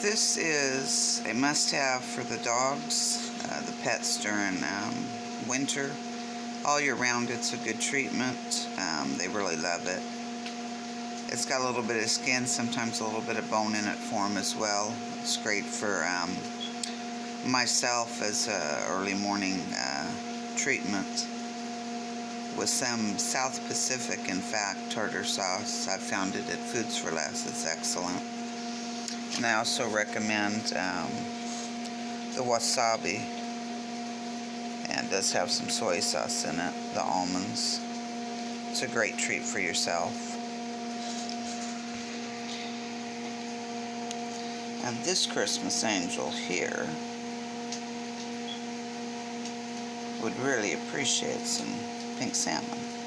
This is a must-have for the dogs, uh, the pets during um, winter. All year round it's a good treatment. Um, they really love it. It's got a little bit of skin, sometimes a little bit of bone in it for them as well. It's great for um, myself as a early morning uh, treatment. With some South Pacific, in fact, tartar sauce. I've found it at Foods for Less. It's excellent. And I also recommend um, the wasabi. And it does have some soy sauce in it, the almonds. It's a great treat for yourself. And this Christmas angel here would really appreciate some pink salmon.